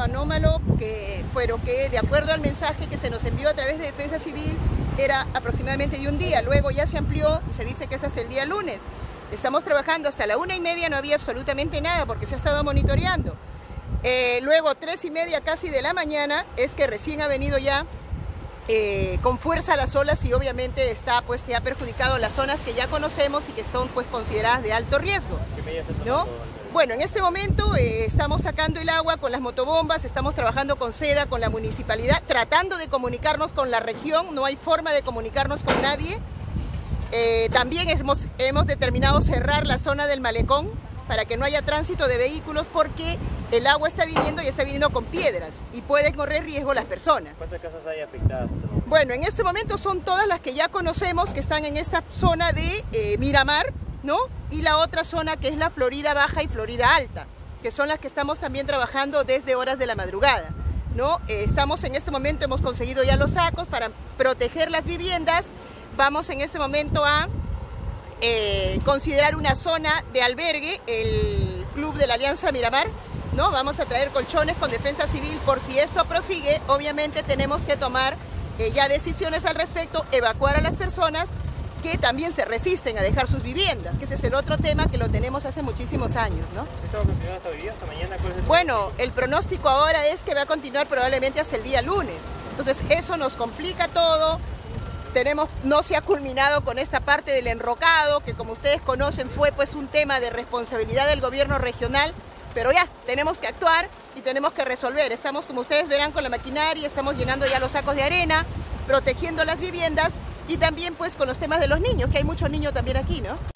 anómalo, que, pero que de acuerdo al mensaje que se nos envió a través de Defensa Civil era aproximadamente de un día, luego ya se amplió y se dice que es hasta el día lunes. Estamos trabajando hasta la una y media, no había absolutamente nada porque se ha estado monitoreando. Eh, luego, tres y media casi de la mañana, es que recién ha venido ya eh, con fuerza las olas y obviamente está pues se ha perjudicado las zonas que ya conocemos y que están pues consideradas de alto riesgo. ¿no? Bueno, en este momento eh, estamos sacando el agua con las motobombas, estamos trabajando con SEDA, con la municipalidad, tratando de comunicarnos con la región, no hay forma de comunicarnos con nadie. Eh, también hemos, hemos determinado cerrar la zona del malecón para que no haya tránsito de vehículos porque el agua está viniendo y está viniendo con piedras y pueden correr riesgo las personas. ¿Cuántas casas hay afectadas? Bueno, en este momento son todas las que ya conocemos que están en esta zona de eh, Miramar, ¿no? Y la otra zona que es la Florida Baja y Florida Alta, que son las que estamos también trabajando desde horas de la madrugada. ¿no? Eh, estamos en este momento, hemos conseguido ya los sacos para proteger las viviendas. Vamos en este momento a eh, considerar una zona de albergue, el Club de la Alianza Miramar, ¿no? Vamos a traer colchones con defensa civil por si esto prosigue, obviamente tenemos que tomar eh, ya decisiones al respecto, evacuar a las personas que también se resisten a dejar sus viviendas, que ese es el otro tema que lo tenemos hace muchísimos años, ¿no? ¿Esto va a continuar hasta hoy día, hasta mañana? ¿Cuál es el Bueno, el pronóstico ahora es que va a continuar probablemente hasta el día lunes. Entonces eso nos complica todo, tenemos, no se ha culminado con esta parte del enrocado, que como ustedes conocen fue pues un tema de responsabilidad del gobierno regional, pero ya, tenemos que actuar y tenemos que resolver. Estamos, como ustedes verán, con la maquinaria, estamos llenando ya los sacos de arena, protegiendo las viviendas y también pues con los temas de los niños, que hay muchos niños también aquí, ¿no?